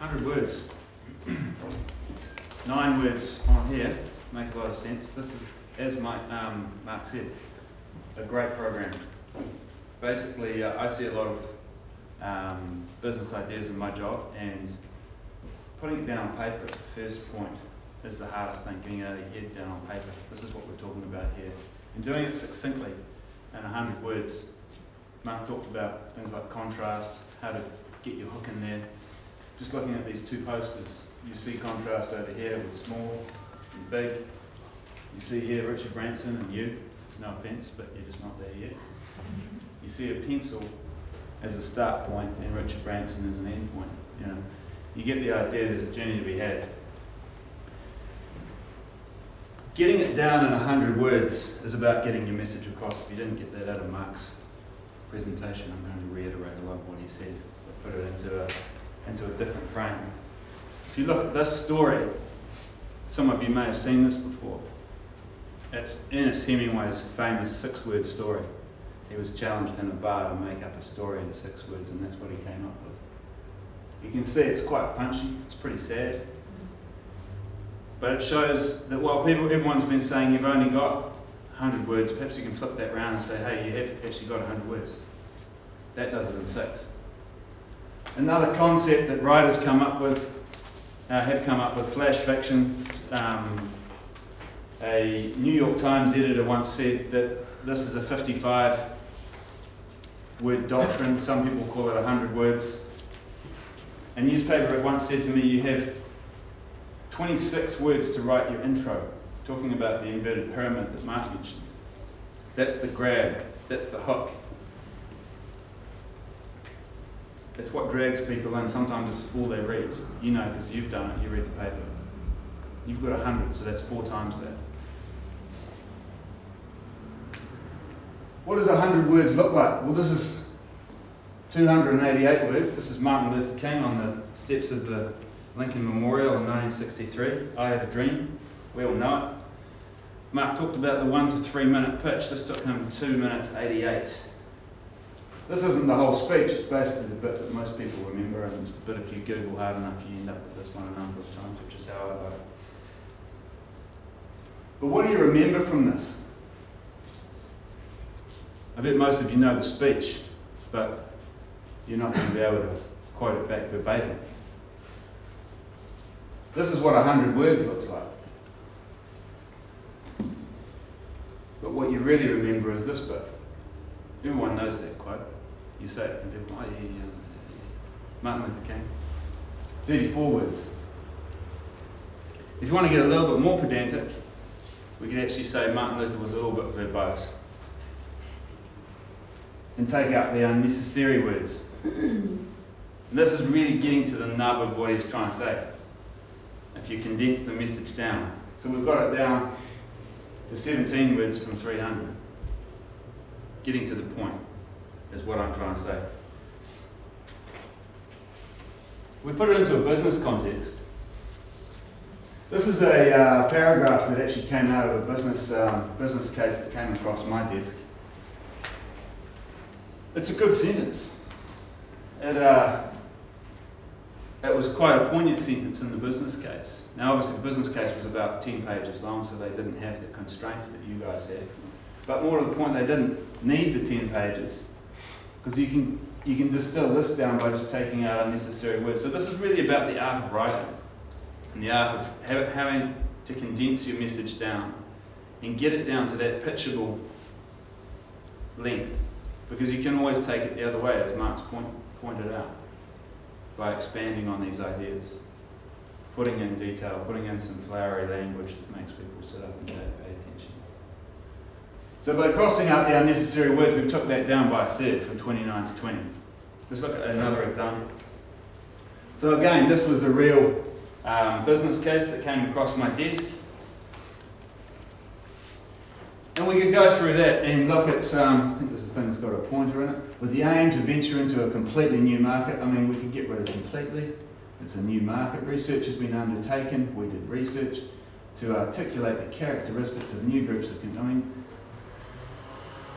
100 words. Nine words on here make a lot of sense. This is, as Mike, um, Mark said, a great program. Basically, uh, I see a lot of um, business ideas in my job, and putting it down on paper at the first point is the hardest thing, getting it out of your head down on paper. This is what we're talking about here. And doing it succinctly in 100 words. Mark talked about things like contrast, how to get your hook in there. Just looking at these two posters, you see contrast over here with small and big. You see here Richard Branson and you. No offence, but you're just not there yet. You see a pencil as a start point and Richard Branson as an end point. You know, you get the idea. There's a journey to be had. Getting it down in 100 words is about getting your message across. If you didn't get that out of Mark's presentation, I'm going to reiterate a lot of what he said, put it into a, into a different frame. If you look at this story, some of you may have seen this before. It's Ernest Hemingway's famous six-word story. He was challenged in a bar to make up a story in six words, and that's what he came up with. You can see it's quite punchy, it's pretty sad. But it shows that while people, everyone's been saying you've only got 100 words, perhaps you can flip that around and say, hey, you have actually got 100 words. That does it in six. Another concept that writers come up with, uh, have come up with, flash fiction. Um, a New York Times editor once said that this is a 55 word doctrine. Some people call it 100 words. A newspaper once said to me, you have 26 words to write your intro, talking about the inverted pyramid that Mark mentioned. That's the grab, that's the hook. It's what drags people in. Sometimes it's all they read. You know, because you've done it, you read the paper. You've got 100, so that's four times that. What does 100 words look like? Well, this is 288 words. This is Martin Luther King on the steps of the Lincoln Memorial in 1963. I have a dream. We all know it. Mark talked about the one to three minute pitch. This took him two minutes 88. This isn't the whole speech, it's basically the bit that most people remember, and it's the bit if you Google hard enough, you end up with this one a number of times, which is how I. But what do you remember from this? I bet most of you know the speech, but you're not going to be able to quote it back verbatim. This is what a 100 words looks like. But what you really remember is this bit. Everyone knows that quote. You say and people, oh, yeah, yeah. Martin Luther King. 34 words. If you want to get a little bit more pedantic, we could actually say Martin Luther was a little bit verbose. And take out the unnecessary words. this is really getting to the nub of what he's trying to say. If you condense the message down. So we've got it down to 17 words from 300. Getting to the point is what I'm trying to say. We put it into a business context. This is a uh, paragraph that actually came out of a business, um, business case that came across my desk. It's a good sentence. It, uh, it was quite a poignant sentence in the business case. Now, obviously, the business case was about 10 pages long, so they didn't have the constraints that you guys have. But more to the point, they didn't need the 10 pages because you can, you can distill this down by just taking out unnecessary words. So this is really about the art of writing and the art of having to condense your message down and get it down to that pitchable length because you can always take it the other way, as Mark's point, pointed out, by expanding on these ideas, putting in detail, putting in some flowery language that makes people sit up and attention. So by crossing out the unnecessary words, we took that down by a third from 29 to 20. Let's look at another example. So again, this was a real um, business case that came across my desk. And we could go through that and look at, um, I think this is thing that's got a pointer in it, with the aim to venture into a completely new market. I mean, we could get rid of completely. It's a new market. Research has been undertaken. We did research to articulate the characteristics of new groups of, I mean,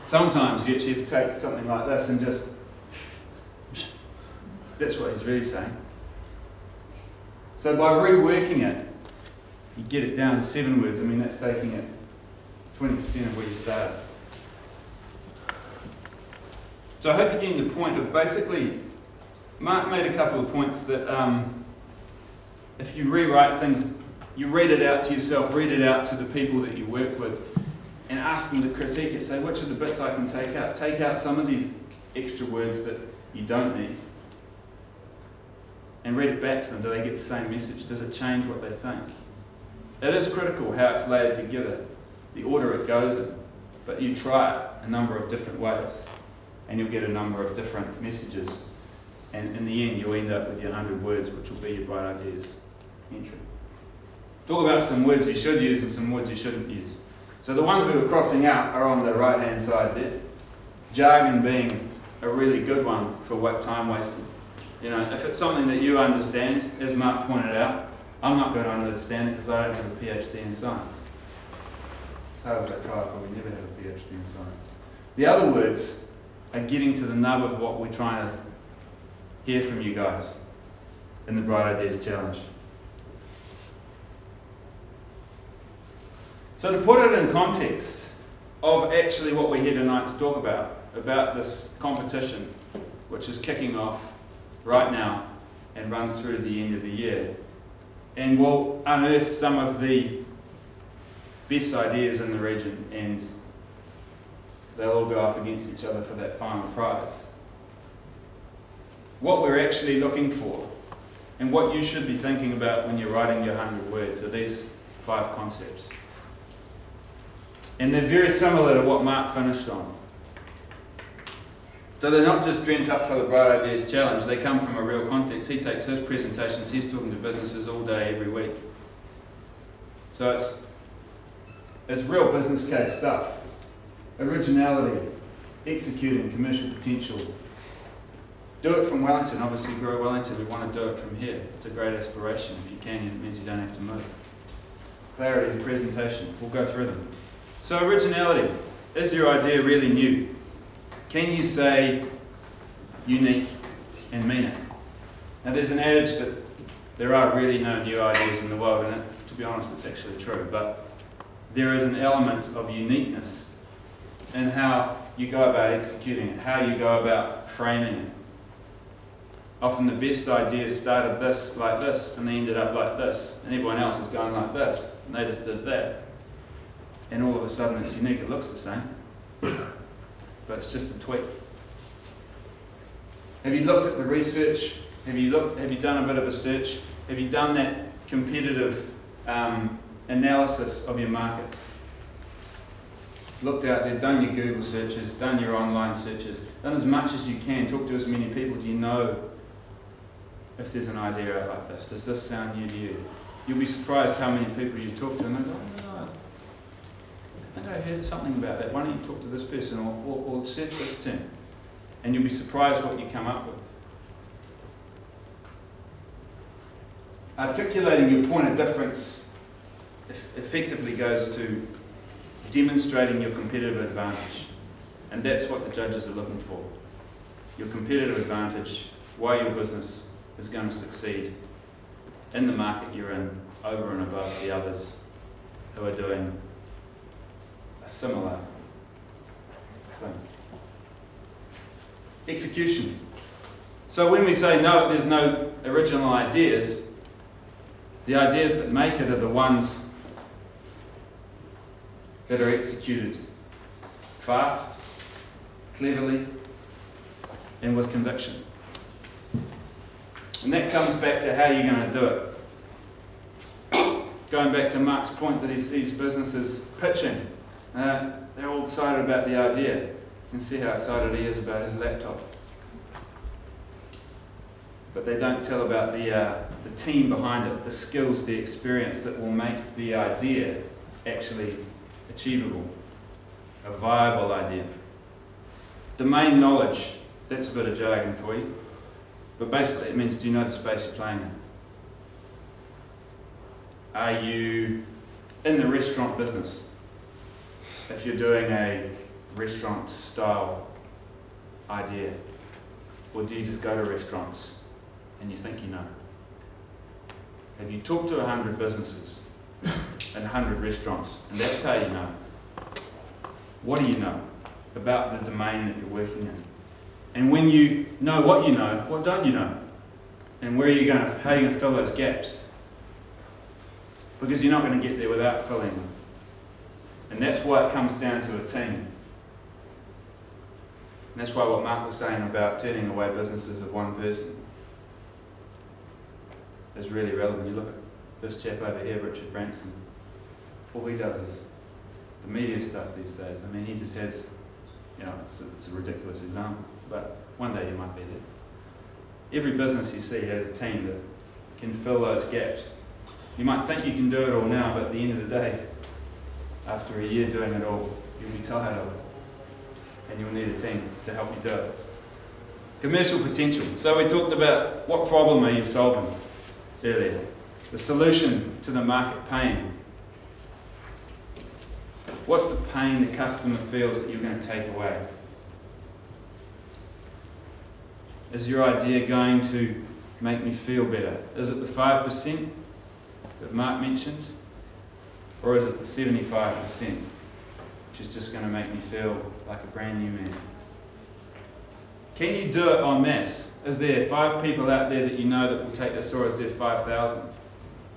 sometimes you actually take something like this and just, that's what he's really saying. So by reworking it, you get it down to seven words. I mean, that's taking it 20% of where you started. So I hope you're getting the point of basically, Mark made a couple of points that um, if you rewrite things, you read it out to yourself, read it out to the people that you work with, and ask them to critique it. Say, which are the bits I can take out? Take out some of these extra words that you don't need. And read it back to them. Do they get the same message? Does it change what they think? It is critical how it's layered together, the order it goes in. But you try it a number of different ways, and you'll get a number of different messages. And in the end, you'll end up with your 100 words, which will be your bright ideas entry. Talk about some words you should use and some words you shouldn't use. So the ones we were crossing out are on the right hand side there. Jargon being a really good one for what time wasting. You know, if it's something that you understand, as Mark pointed out, I'm not going to understand it because I don't have a PhD in science. So hard as that try, but we never have a PhD in science. The other words are getting to the nub of what we're trying to hear from you guys in the Bright Ideas Challenge. So to put it in context of actually what we're here tonight to talk about, about this competition, which is kicking off right now and runs through to the end of the year, and will unearth some of the best ideas in the region and they'll all go up against each other for that final prize. What we're actually looking for and what you should be thinking about when you're writing your 100 words are these five concepts. And they're very similar to what Mark finished on. So they're not just dreamt up for the Bright Ideas Challenge, they come from a real context. He takes his presentations, he's talking to businesses all day, every week. So it's, it's real business case stuff. Originality, executing commercial potential. Do it from Wellington, obviously grow Wellington, we want to do it from here. It's a great aspiration. If you can, it means you don't have to move. Clarity of presentation, we'll go through them. So originality, is your idea really new? Can you say unique and mean it? Now there's an adage that there are really no new ideas in the world, and to be honest, it's actually true, but there is an element of uniqueness in how you go about executing it, how you go about framing it. Often the best ideas started this, like this, and they ended up like this, and everyone else is going like this, and they just did that. And all of a sudden it's unique, it looks the same but it's just a tweak. Have you looked at the research? Have you, looked, have you done a bit of a search? Have you done that competitive um, analysis of your markets? Looked out there, done your Google searches, done your online searches, done as much as you can, talk to as many people. Do you know if there's an idea out like this? Does this sound new to you? You'll be surprised how many people you talk to and they go, oh, I think I heard something about that. Why don't you talk to this person or, or, or search this term? And you'll be surprised what you come up with. Articulating your point of difference effectively goes to demonstrating your competitive advantage. And that's what the judges are looking for. Your competitive advantage, why your business is going to succeed in the market you're in over and above the others who are doing a similar thing. Execution. So when we say no, there's no original ideas, the ideas that make it are the ones that are executed fast, cleverly, and with conviction. And that comes back to how you're going to do it. Going back to Mark's point that he sees businesses pitching uh, they're all excited about the idea. You can see how excited he is about his laptop. But they don't tell about the, uh, the team behind it, the skills, the experience that will make the idea actually achievable, a viable idea. Domain knowledge, that's a bit of jargon for you. But basically it means do you know the space you're playing in? Are you in the restaurant business? If you're doing a restaurant style idea, or do you just go to restaurants and you think you know? Have you talked to 100 businesses and 100 restaurants? And that's how you know. What do you know about the domain that you're working in? And when you know what you know, what don't you know? And where are you going to, how are you going to fill those gaps? Because you're not going to get there without filling them. And that's why it comes down to a team. And that's why what Mark was saying about turning away businesses of one person is really relevant. You look at this chap over here, Richard Branson. All he does is the media stuff these days. I mean, he just has, you know, it's a, it's a ridiculous example, but one day you might be there. Every business you see has a team that can fill those gaps. You might think you can do it all now, but at the end of the day, after a year doing it all, you'll be tired of it. And you'll need a team to help you do it. Commercial potential. So we talked about what problem are you solving earlier. The solution to the market pain. What's the pain the customer feels that you're going to take away? Is your idea going to make me feel better? Is it the 5% that Mark mentioned? Or is it the 75%, which is just going to make me feel like a brand new man? Can you do it en masse? Is there five people out there that you know that will take this, or is there 5,000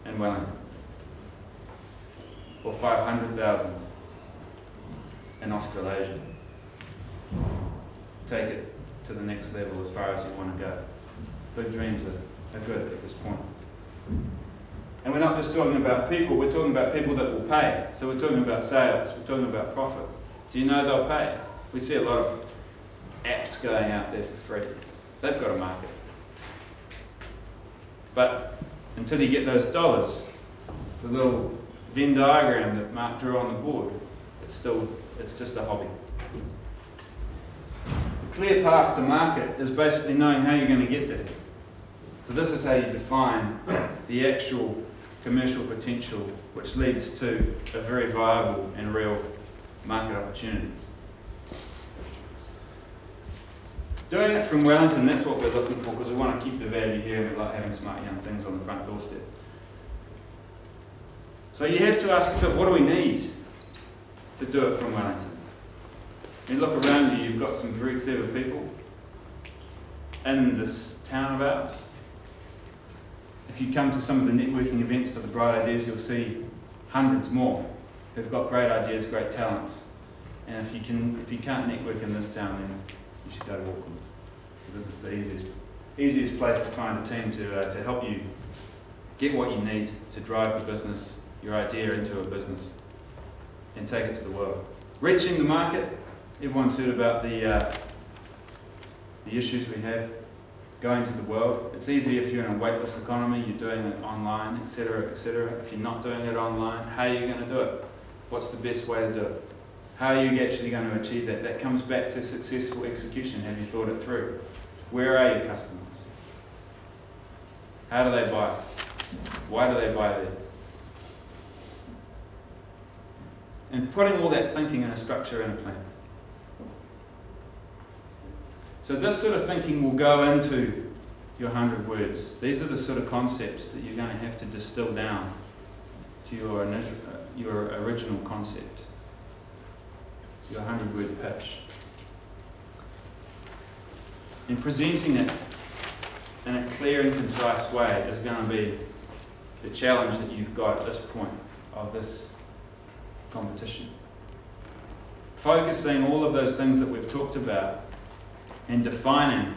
in Wellington? Or 500,000 in Australasia? Take it to the next level as far as you want to go. Big dreams are, are good at this point. And we're not just talking about people, we're talking about people that will pay. So we're talking about sales, we're talking about profit. Do you know they'll pay? We see a lot of apps going out there for free. They've got a market. But until you get those dollars, the little Venn diagram that Mark drew on the board, it's still, it's just a hobby. The clear path to market is basically knowing how you're going to get there. So this is how you define the actual commercial potential, which leads to a very viable and real market opportunity. Doing it from Wellington, that's what we're looking for because we want to keep the value here and we like having smart young things on the front doorstep. So you have to ask yourself, what do we need to do it from Wellington? You look around you, you've got some very clever people in this town of ours. If you come to some of the networking events for the Bright Ideas, you'll see hundreds more who've got great ideas, great talents. And if you, can, if you can't network in this town, then you should go to Auckland because it's the easiest, easiest place to find a team to, uh, to help you get what you need to drive the business, your idea into a business and take it to the world. Reaching the market, everyone's heard about the, uh, the issues we have going to the world. It's easy if you're in a weightless economy, you're doing it online, etc., etc. If you're not doing it online, how are you going to do it? What's the best way to do it? How are you actually going to achieve that? That comes back to successful execution. Have you thought it through? Where are your customers? How do they buy? Why do they buy there? And putting all that thinking in a structure and a plan. So this sort of thinking will go into your 100 words. These are the sort of concepts that you're going to have to distill down to your, uh, your original concept your 100 word pitch. And presenting it in a clear and concise way is going to be the challenge that you've got at this point of this competition. Focusing all of those things that we've talked about and defining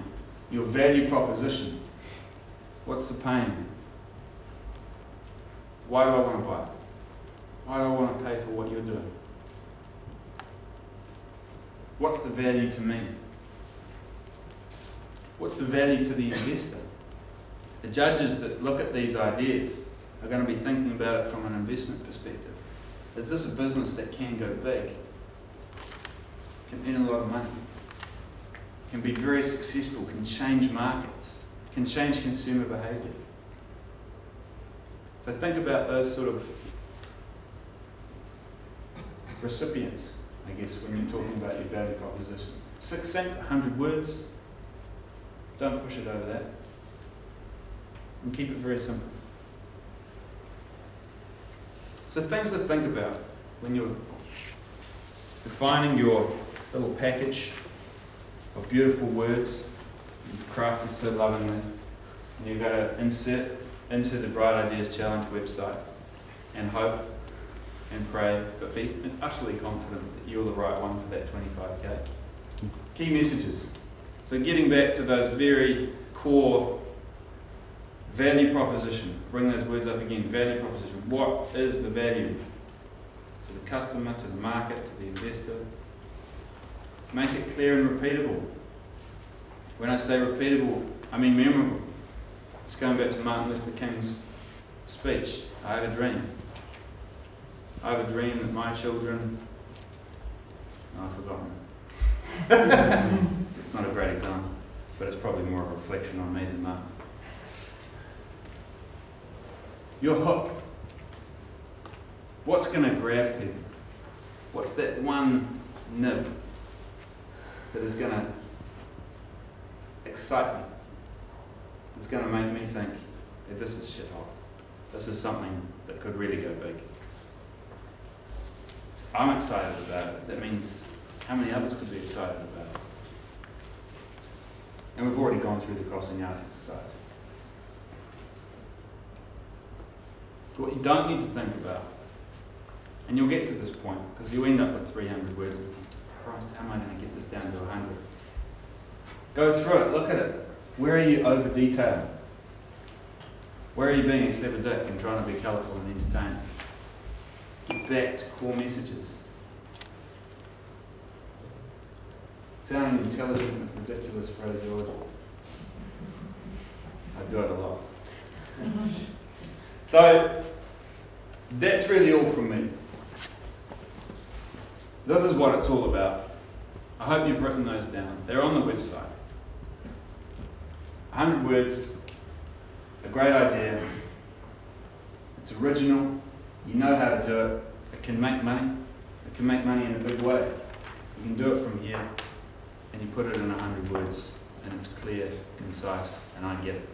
your value proposition. What's the pain? Why do I want to buy? Why do I want to pay for what you're doing? What's the value to me? What's the value to the investor? The judges that look at these ideas are going to be thinking about it from an investment perspective. Is this a business that can go big? Can earn a lot of money? Can be very successful, can change markets, can change consumer behaviour. So think about those sort of recipients I guess, when you're talking about your value proposition. Succinct, 100 words. Don't push it over that. And keep it very simple. So things to think about when you're defining your little package of beautiful words you've crafted so lovingly, and you're going to insert into the Bright Ideas Challenge website and hope and pray, but be utterly confident that you're the right one for that 25k. Key messages. So, getting back to those very core value proposition, bring those words up again value proposition. What is the value to the customer, to the market, to the investor? Make it clear and repeatable. When I say repeatable, I mean memorable. It's going back to Martin Luther King's speech I have a dream. I have a dream that my children. No, I've forgotten. it's not a great example, but it's probably more of a reflection on me than Martin. Your hook. What's going to grab people? What's that one nib that is going to excite me? It's going to make me think that this is shit hot. This is something that could really go big. I'm excited about it. That means how many others could be excited about it? And we've already gone through the crossing out exercise. What you don't need to think about, and you'll get to this point, because you end up with 300 words, Christ, how am I going to get this down to 100? Go through it, look at it. Where are you over detailing? Where are you being a clever dick and trying to be colourful and entertaining? Get back to core messages. Sounding intelligent with ridiculous phraseology. I do it a lot. So, that's really all from me. This is what it's all about. I hope you've written those down. They're on the website. 100 words, a great idea. It's original. You know how to do it. It can make money. It can make money in a big way. You can do it from here and you put it in 100 words and it's clear, concise, and I get it.